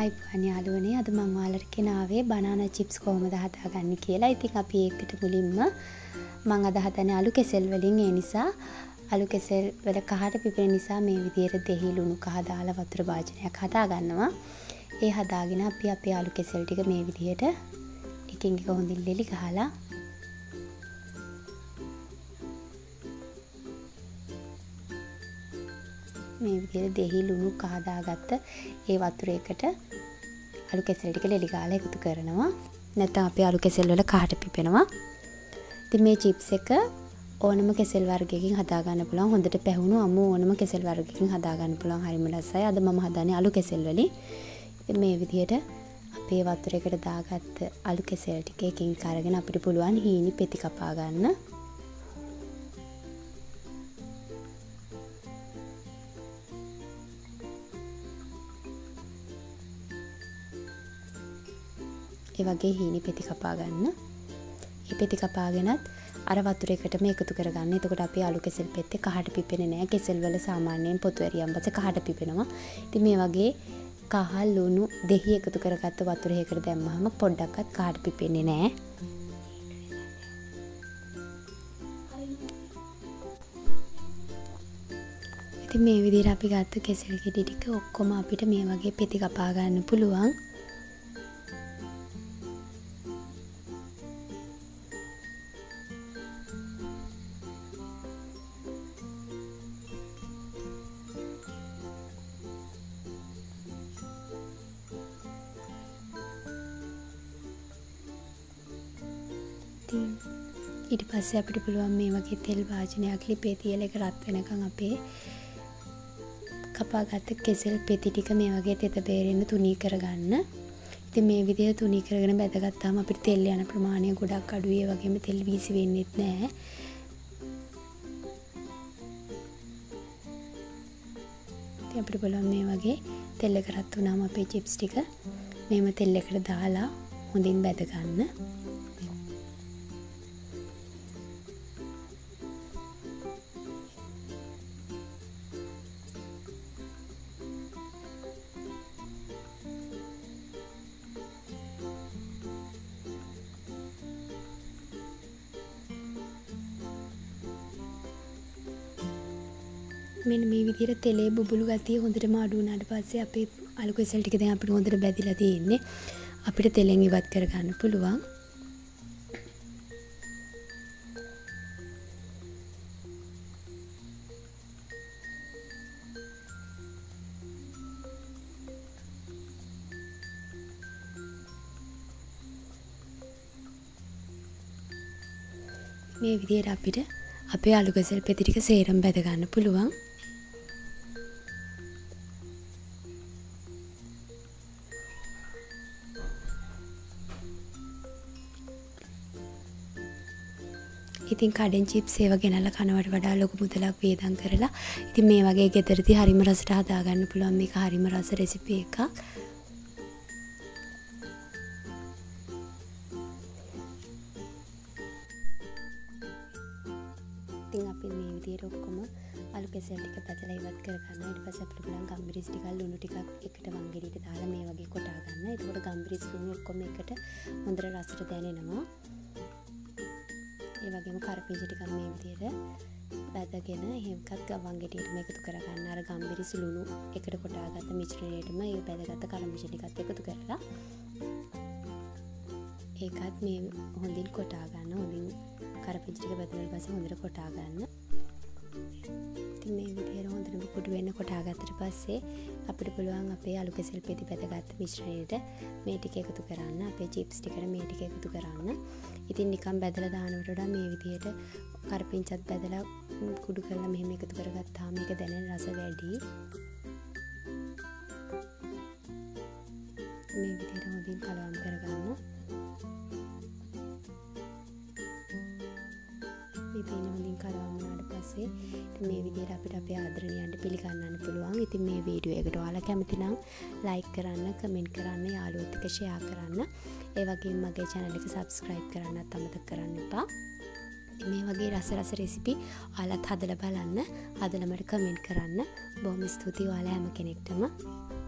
අයිබෝවන් යාළුවනේ අද මං ඔයාලට ගෙනාවේ බනානා චිප්ස් කොහොමද හදාගන්නේ කියලා. ඉතින් අපි ඒකට මුලින්ම මං අද හදන්නේ අලු කෙසෙල් වලින් ඒ නිසා අලු කෙසෙල් වල කහට පිපෙන නිසා මේ විදිහට දෙහි ලුණු කහ දාලා වතුර භාජනයක් හදා ගන්නවා. ඒ හදාගෙන අපි අපේ අලු කෙසෙල් ටික මේ විදිහට එකින් එක හොඳින් ලෙලි ගහලා මේ විදිහට දෙහි ලුණු කහදාගත්ත ඒ වතුරේකට අලු කෙසෙල් ටික ලෙලි ගාලා එකතු කරනවා. නැත්නම් අපේ අලු කෙසෙල් වල කහට පිපෙනවා. ඉතින් මේ චිප්ස් එක ඕනම කෙසෙල් වර්ගයකින් හදාගන්න පුළුවන්. හොඳට පැහුණු අමු ඕනම කෙසෙල් වර්ගයකින් හදාගන්න පුළුවන්. හරිම ලස්සයි. අද මම හදන්නේ අලු කෙසෙල් වලින්. ඉතින් මේ විදිහට අපේ වතුරේකට දාගත්ත අලු කෙසෙල් ටික එකින් අරගෙන අපිට පුළුවන් හීනි පෙති කපා ගන්න. ඒ වගේ හීනි පෙති කපා ගන්න. ඒ පෙති කපාගෙනත් අර වතුරේකටම එකතු කරගන්න. එතකොට අපි අලු කෙසෙල් පෙත්තේ කහට පිපෙන්නේ නැහැ. කෙසෙල් වල සාමාන්‍යයෙන් පොතු ඇරියම් පස්සේ කහට පිපෙනවා. ඉතින් මේ වගේ කහ ලුණු දෙහි එකතු කරගත්ත වතුරේකට දැම්මහම පොඩ්ඩක්වත් කහට පිපෙන්නේ නැහැ. ඉතින් මේ විදිහට අපි ගත්ත කෙසෙල් ගෙඩි ටික ඔක්කොම අපිට මේ වගේ පෙති කපා ගන්න පුළුවන්. ඊට පස්සේ අපිට පුළුවන් මේ වගේ තෙල් වාජනයක් ලිපේ තියලා ඒක රත් වෙනකන් අපේ කපාගත්ත කෙසෙල් පෙති ටික මේ වගේ තෙත බේරෙන්න තුනී කරගන්න. ඉතින් මේ විදිහට තුනී කරගෙන බැදගත්තාම අපිට තෙල් යන ප්‍රමාණය ගොඩක් අඩුයි. ඒ වගේම තෙල් වීසි වෙන්නෙත් නැහැ. ඉතින් අපිට පුළුවන් මේ වගේ තෙල් එක රත් වුණාම අපේ චිප්ස් ටික මේම තෙල් එකට දාලා හොඳින් බැද මෙන්න මේ විදිහට තෙලේ බුබුලු ගතිය හොඳටම අඩු වුණාට පස්සේ අපේ අලු කෙසෙල් ටික දැන් අපිට හොඳට බැදිලා තියෙන්නේ. අපිට තෙලෙන් ඉවත් කරගන්න පුළුවන්. මේ විදිහට අපිට අපේ අලු කෙසෙල් පෙති ටික සේරම බැද ගන්න පුළුවන්. ඉතින් කඩෙන් චිප්ස් ඒවා ගෙනල්ලා කනවට වඩා ලොකු මුදලක් වියදම් කරලා ඉතින් මේ වගේ ගෙදරදී හරිම රසට හදාගන්න පුළුවන් මේක හරිම රස රෙසිපි එකක්. ඉතින් අපි මේ විදිහට ඔක්කොම අලු කෙසෙල් ටික පැදලා ඉවත් කරගන්න. ඊට පස්සේ අපිට බලන් ගම්බිරිස් ටිකක් ලුණු ටිකක් එකට වංගෙඩියට දාලා මේ වගේ කොටා ගන්න. එතකොට ගම්බිරිස් ලුණු ඔක්කොම එකට හොඳට රසට දැනෙනවා. ඒ වගේම කරපිංචා ටිකක් මේ විදිහට බැදගෙන එහෙමකත් වංගෙඩියටම එකතු කරගන්න. අර ගම්බිරිස් ලුණු එකට කොටාගත්ත මිශ්‍රණයටම ඒ බැදගත්ත කරපිංචා ටිකත් එකතු කරලා ඒකත් මේ හොඳින් කොටා ගන්න. හොඳින් කරපිංචා ටික බැදුනාට පස්සේ හොඳට කොටා ගන්න. ඉතින් මේ විදිහට හොඳටම කුඩු වෙන්න කොටා ගත්තට පස්සේ අපිට පුළුවන් අපේ අලු කෙසෙල් පෙති බැදගත්ත මිශ්‍රණයට මේ ටික එකතු කරන්න. අපේ චිප්ස් ටිකට මේ ටික එකතු කරන්න. ඉතින් නිකන් බැදලා දානවට වඩා මේ විදිහට කරපිංචත් බැදලා කුඩු කරලා මෙහෙම එකතු කරගත්තාම මේක දැනෙන රස වැඩි. මේ විදිහට හොඳින් කලවම් කරගන්න. පස්සේ මේ විදිහට අපිට අපේ ආදරණීයන්ට පිළිගන්නන්න පුළුවන්. ඉතින් මේ වීඩියෝ එකට ඔයාලා කැමති නම් ලයික් කරන්න, කමෙන්ට් කරන්න, යාළුවොත් එක්ක ෂෙයා කරන්න. ඒ වගේම මගේ channel එක subscribe කරන්නත් අමතක කරන්න එපා. මේ වගේ රස රස රෙසිපි ඔයාලත් හදලා බලන්න. හදලා මට කමෙන්ට් කරන්න. බොහොම ස්තුතියි ඔයාලා හැම කෙනෙක්ටම.